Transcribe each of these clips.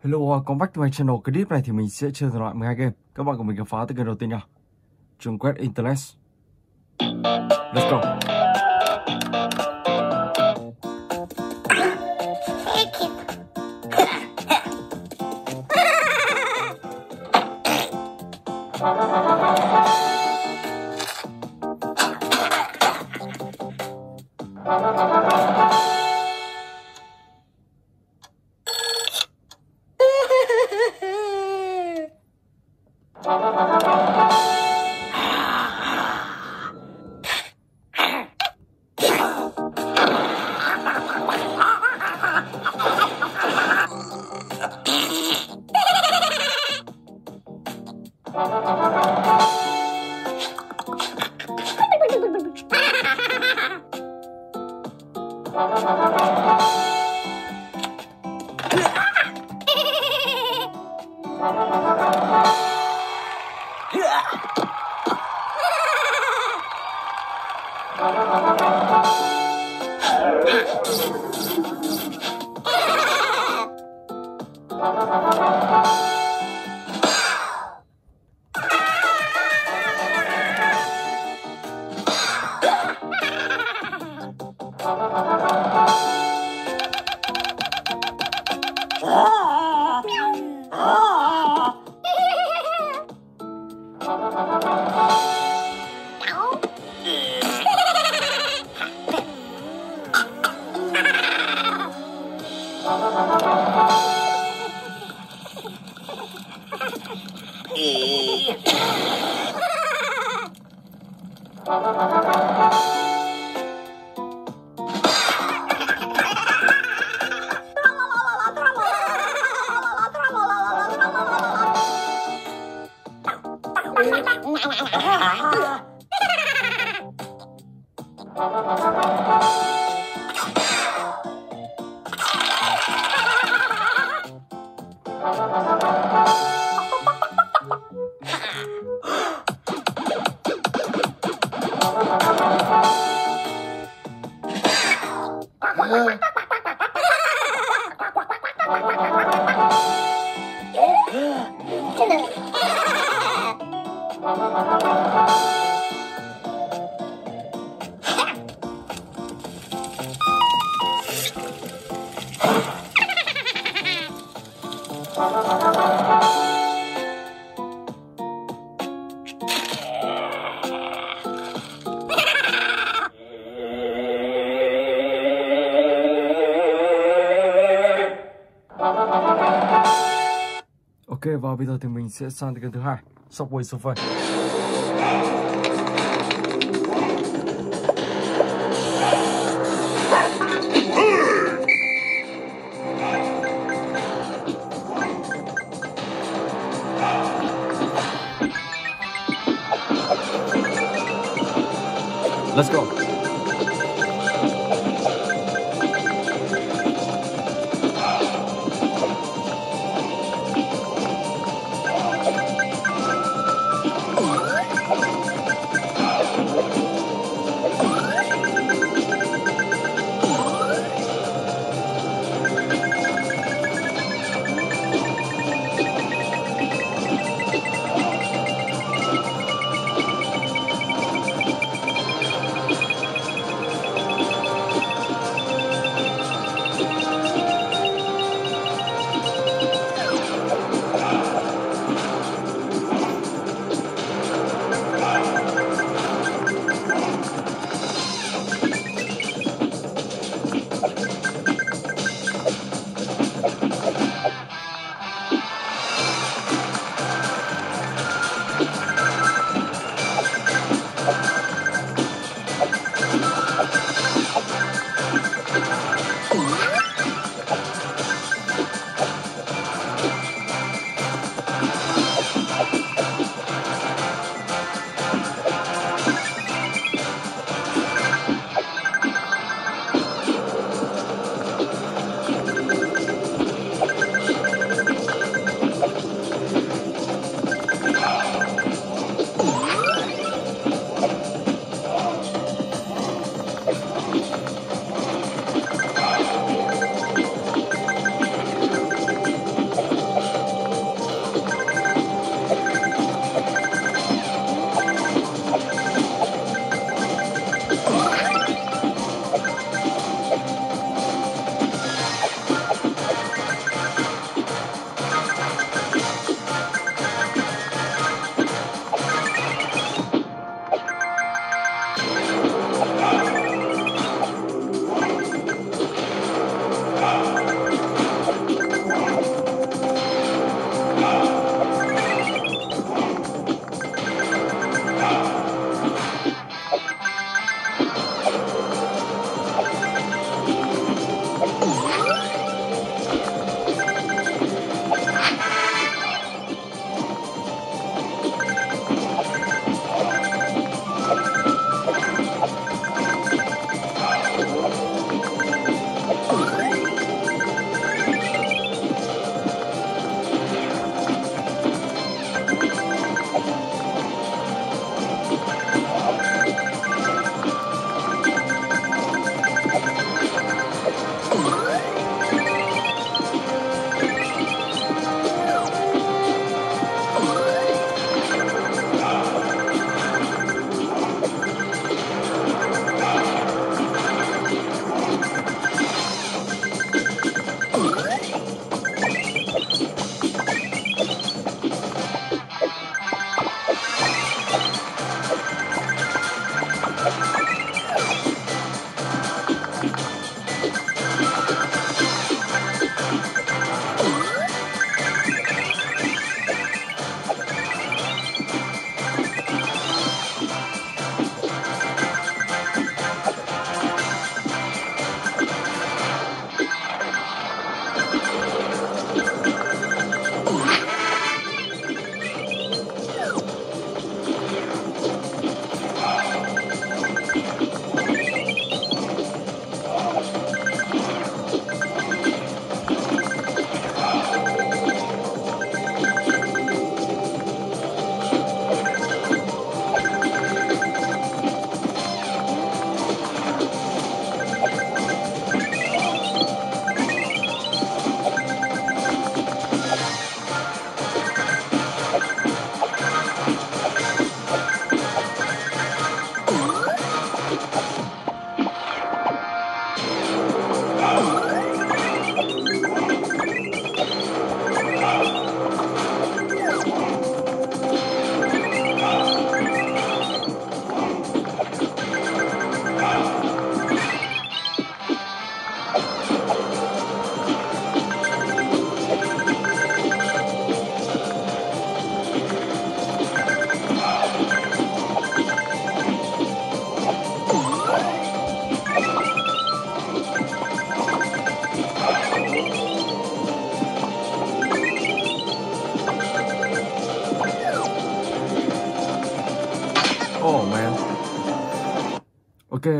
Hello, come back to my channel. Clip này thì mình sẽ chơi thể loại 12 game. Các bạn cùng mình khám phá từ game đầu tiên nha. Trường quét Internet. Let's go. Ok và bây giờ thì mình sẽ sang tới game thứ hai. Subway Surfer.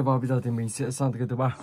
Và bây giờ thì mình sẽ sang cái thứ ba.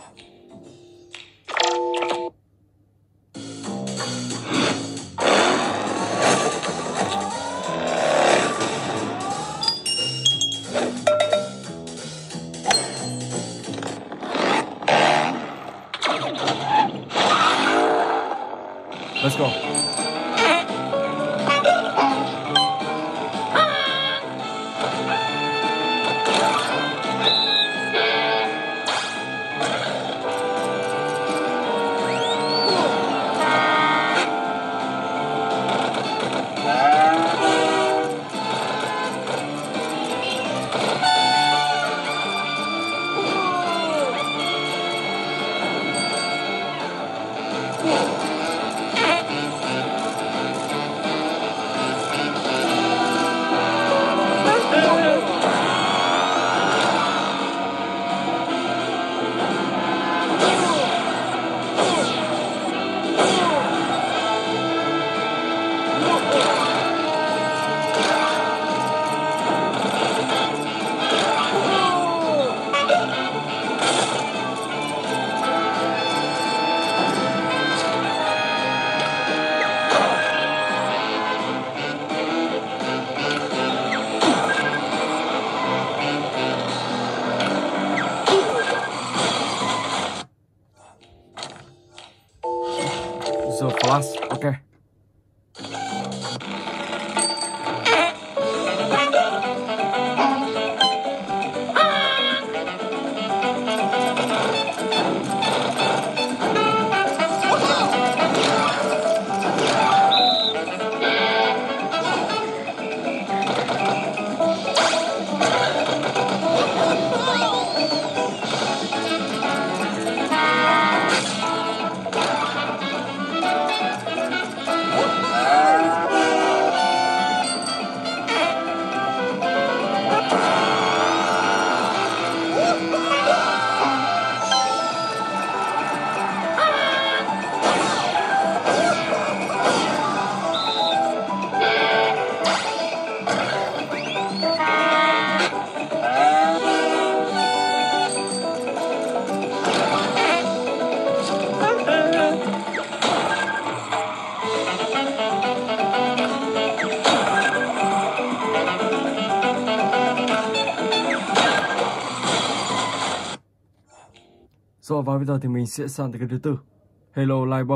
Giờ thì mình sẽ sang tới cái thứ tư. Hello Live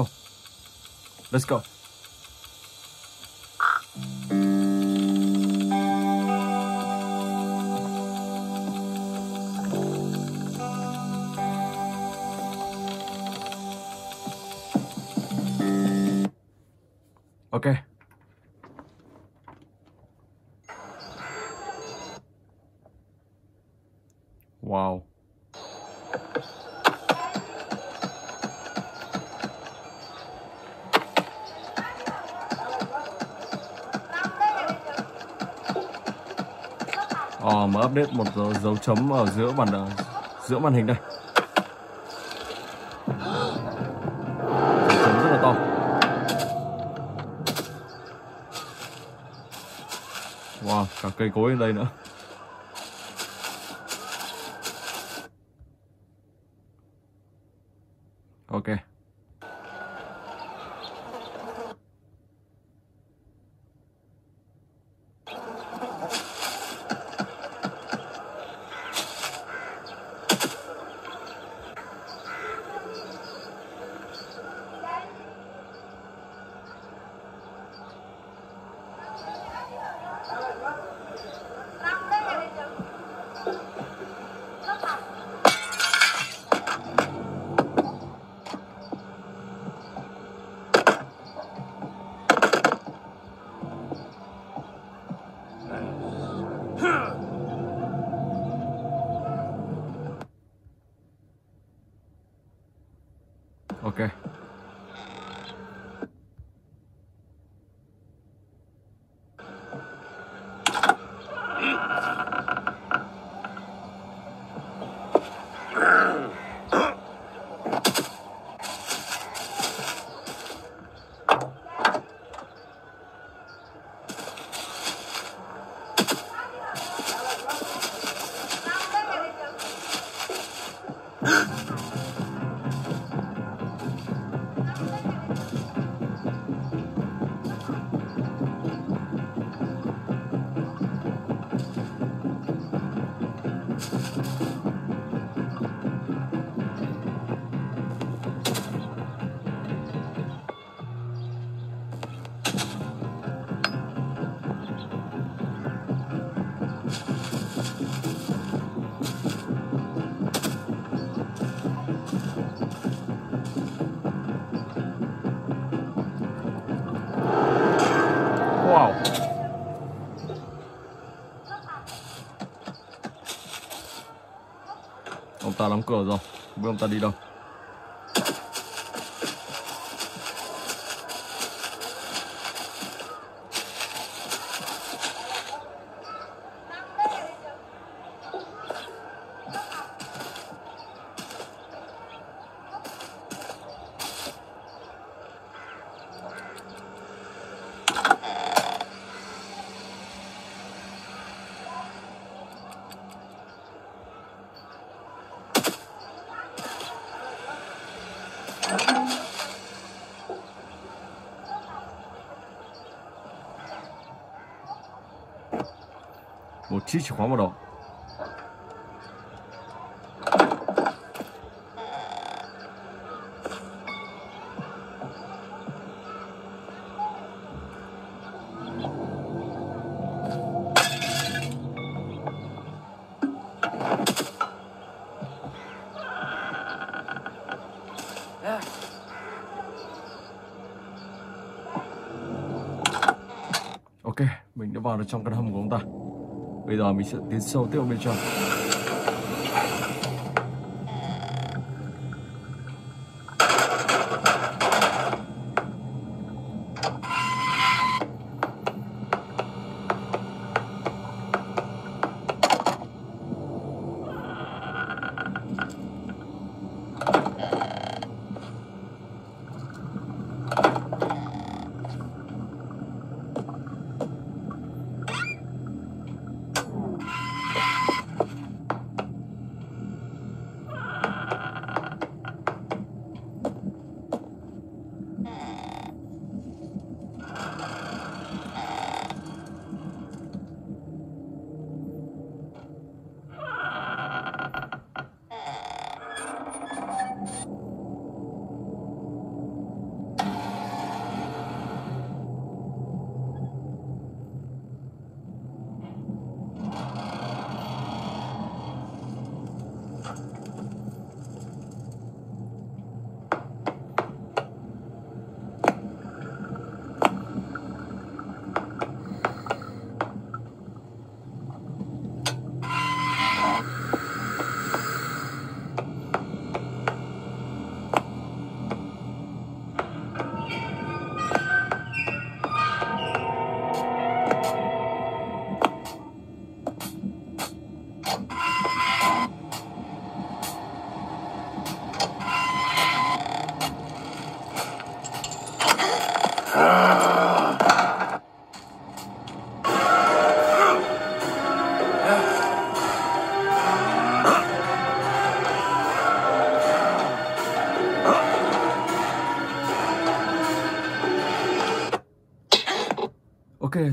Let's go. Ok. Ờ, mới update một dấu, dấu chấm ở giữa bàn ờ, giữa màn hình đây. Dấu chấm rất là to. Wow, cả cây cối ở đây nữa. Ta đóng cửa rồi. Bây giờ ông ta đi đâu? Một chìa khóa màu đỏ Ok, mình đã vào được trong căn hầm của ông ta Bây giờ mình sẽ tiến sâu tiếp vào bên trong.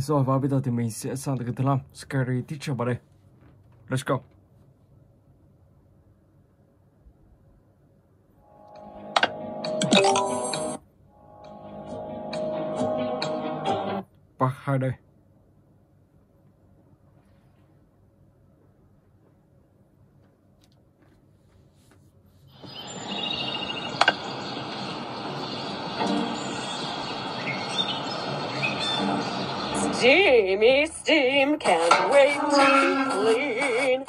Rồi và bây giờ thì mình sẽ sang tới cái thứ năm. Scary Teacher vào đây. Let's go. Steam, can't wait to clean.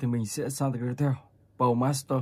thì mình sẽ sang cái tiếp theo. Bầu master.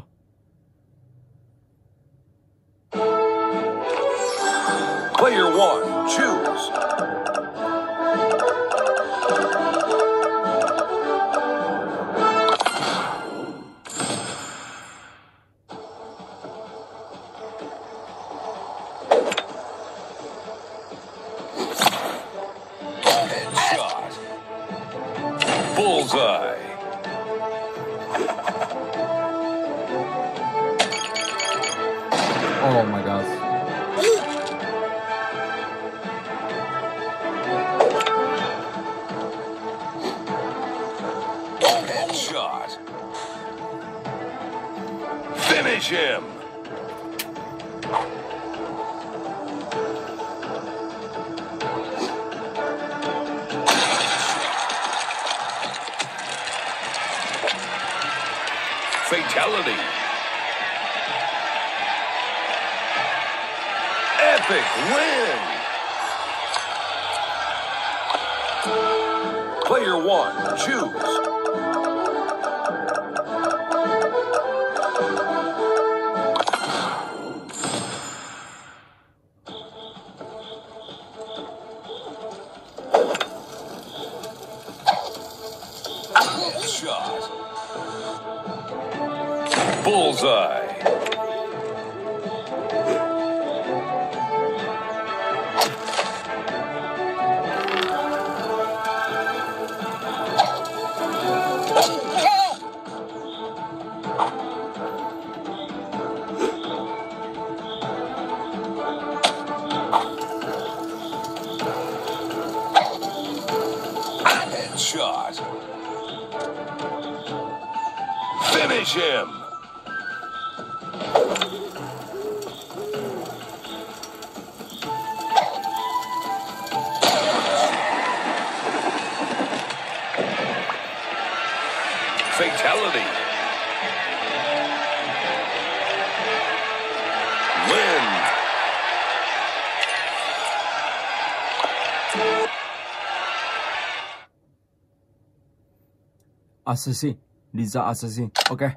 assassin. Lisa assassin. Okay.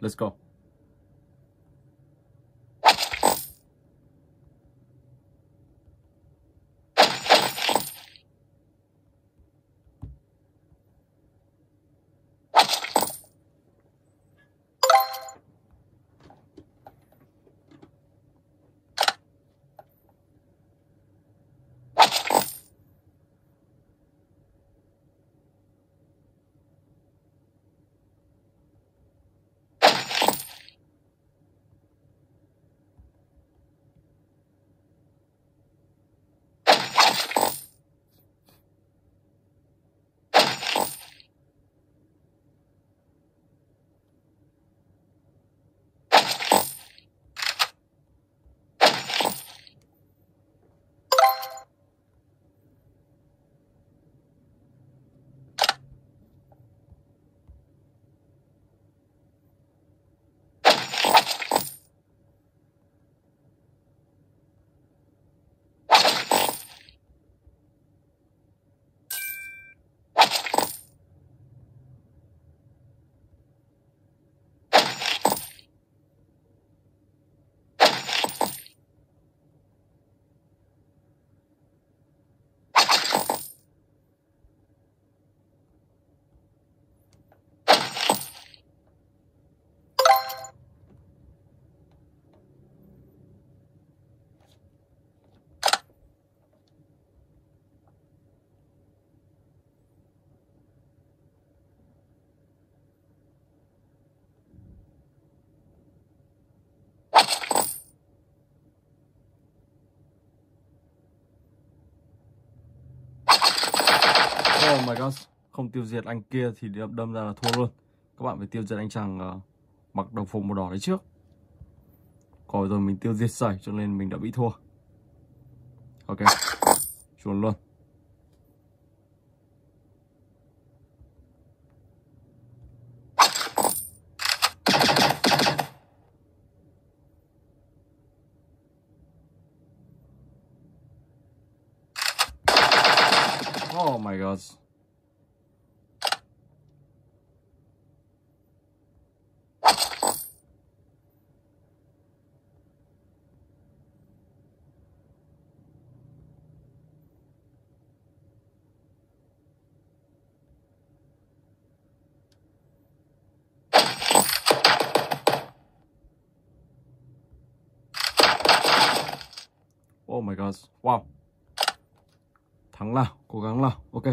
Let's go. My god, không tiêu diệt anh kia thì đâm, đâm ra là thua luôn. Các bạn phải tiêu diệt anh chàng uh, mặc đồng phục màu đỏ đấy trước. Còn rồi mình tiêu diệt sẩy cho nên mình đã bị thua. Ok, chuồn luôn. Oh my god. Oh Oh my god. Wow. Thắng nào, cố gắng nào. Ok.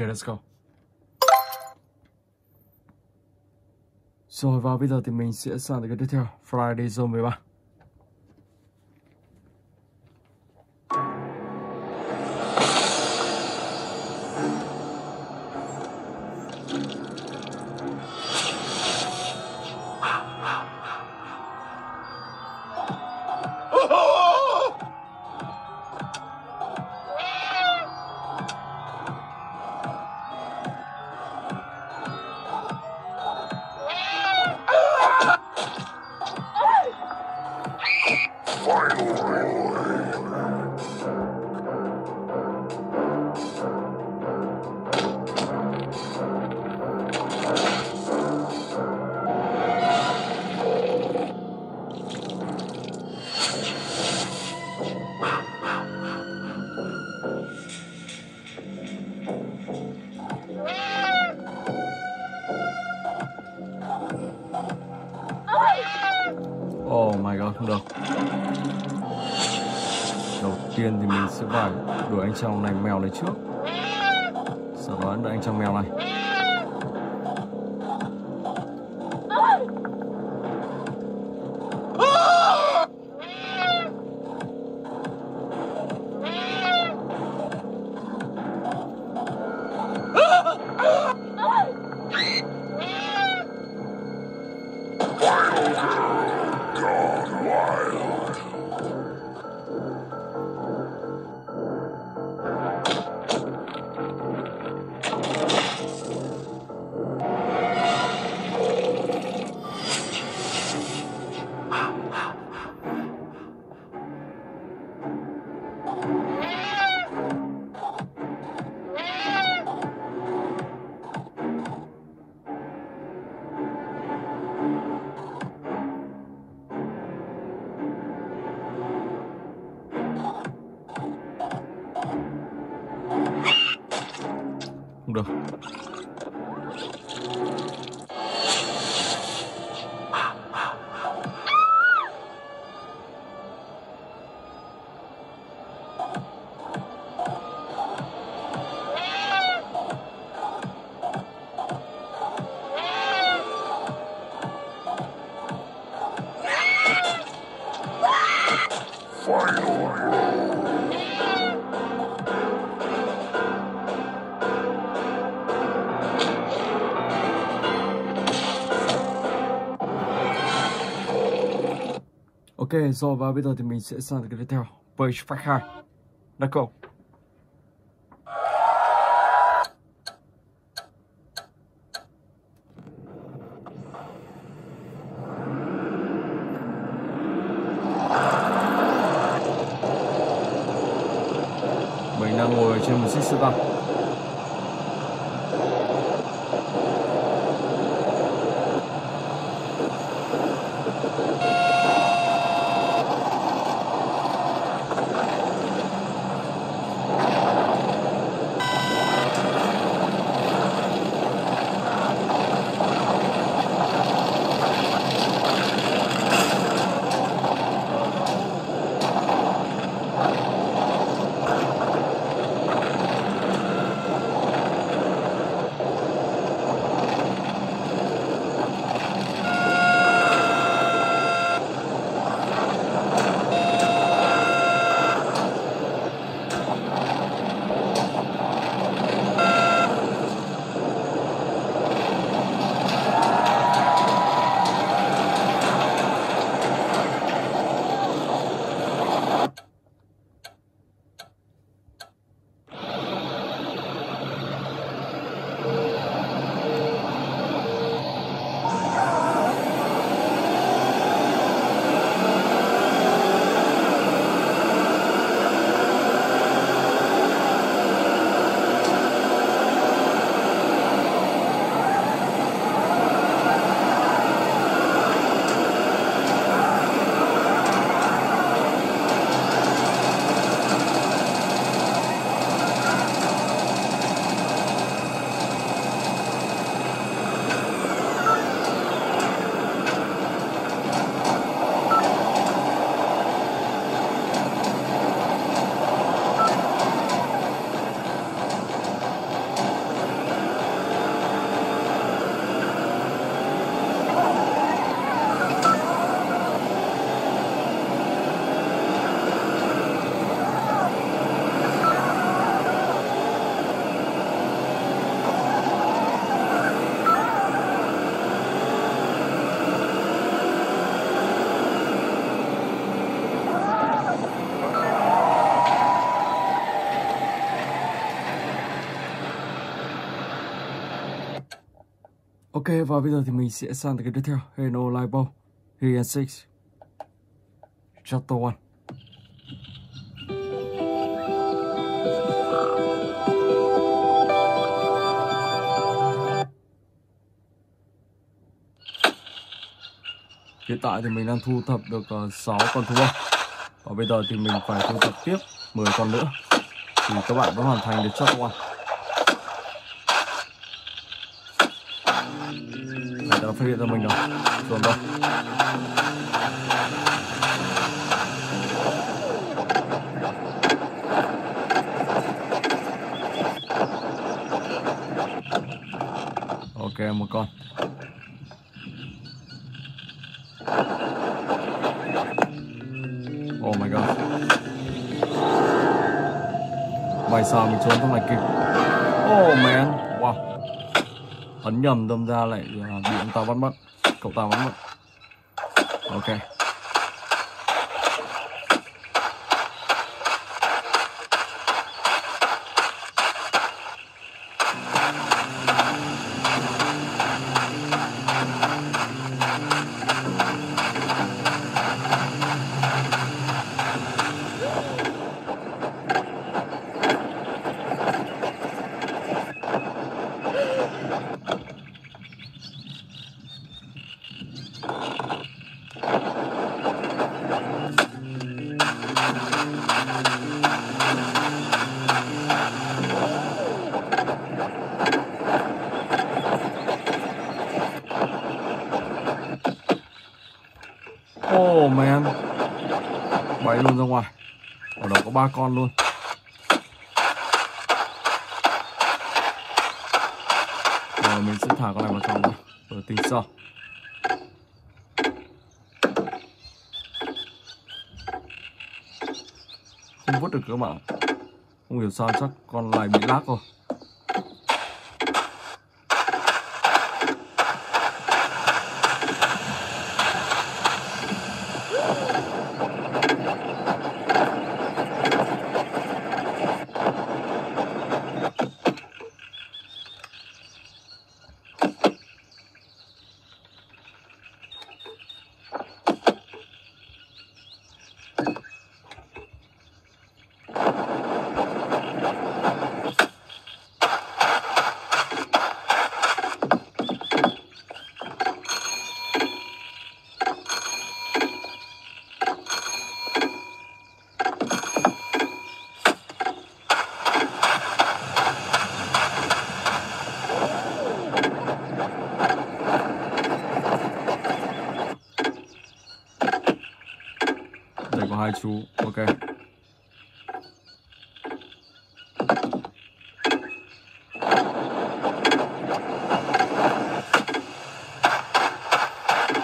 Ok, let's go. Rồi và bây giờ thì mình sẽ sang tới cái tiếp theo, Friday Zone 13. Anh chàng này mèo này trước. Sau đó đợi anh chàng mèo này. Ok, rồi và bây giờ thì mình sẽ sang cái tiếp theo. Page Fact 2. Let's go. Mình đang ngồi trên một chiếc xe tăng. Và bây giờ thì mình sẽ sang tới cái tiếp theo. Heno Libo Hien 6 Chapter 1 Hiện tại thì mình đang thu thập được ờ, uh, 6 con thú bông. Và bây giờ thì mình phải thu thập tiếp 10 con nữa. Thì các bạn vẫn hoàn thành được chapter 1 phát hiện ra mình rồi. Xuống đâu Ok một con. Oh my god. May sao mình trốn trong này kịp Oh man. Ấn nhầm, đâm ra lại à, bị ông ta bắt mất, Cậu ta bắt mất. Ok Oh man Bay luôn ra ngoài Ở đó có ba con luôn. Rồi, mình sẽ thả con này vào trong Rồi ờ, tính sau Không vứt được các bạn Không hiểu sao chắc con này bị lác rồi hai chú. Ok.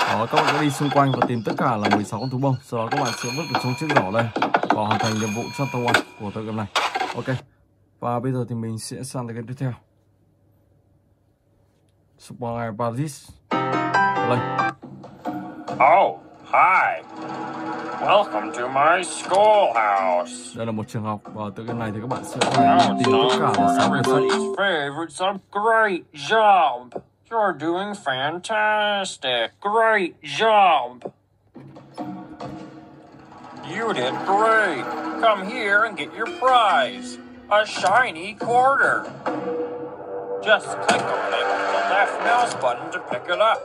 Đó, các bạn sẽ đi xung quanh và tìm tất cả là 16 con thú bông. Sau đó các bạn sẽ vứt được xuống chiếc giỏ đây, Và hoàn thành nhiệm vụ chapter one của tựa game này. Ok. Và bây giờ thì mình sẽ sang tới game tiếp theo. Super Paris Lên Oh, Welcome to my schoolhouse. Đây là một trường học và từ cái này thì các bạn sẽ phải tìm tất cả là sáu người Everybody's favorite sub. Great job. You're doing fantastic. Great job. You did great. Come here and get your prize. A shiny quarter. Just click on it with the left mouse button to pick it up.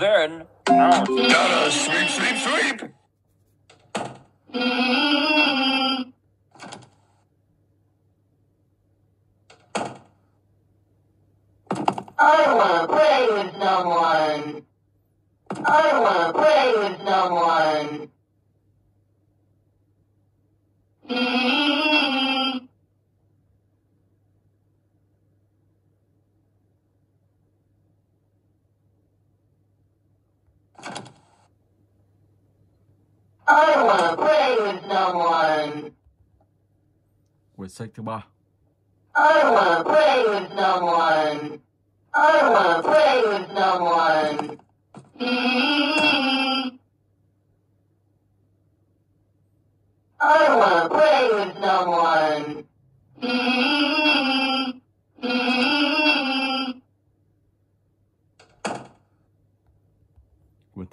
Then, now it's Gotta sweep, sweep, sweep! I wanna play with someone. I wanna play with someone. Oh, I don't wanna play with someone. Quyển sách thứ ba. Oh, I don't wanna play with someone. Oh, I wanna play with someone. I don't wanna play with someone.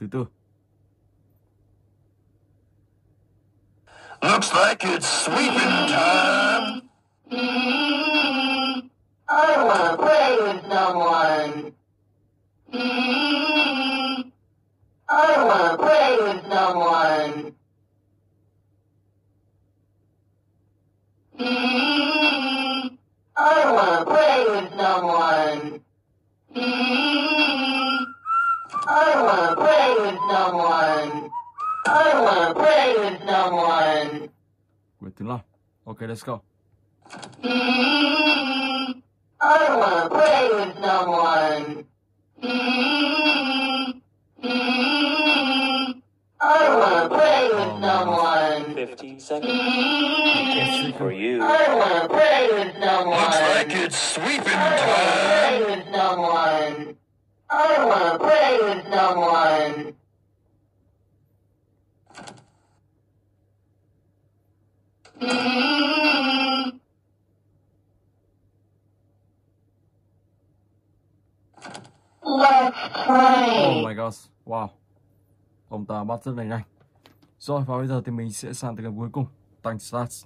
thứ tư. Looks like it's sweeping time. I wanna play with someone. I wanna play with someone. I wanna play with someone. I wanna play with someone. Mm-hmm. I wanna play with someone. Quyển thứ năm. Ok, let's go. I wanna play with someone. I wanna play with someone. 15 seconds mm-hmm. for you. I wanna play with someone. Looks like it's sweeping I wanna play with someone. I wanna play with someone. Oh my god. Wow. Ông ta bắt rất là nhanh. Rồi, và bây giờ thì mình sẽ sang tới cái cuối cùng. Tăng stats.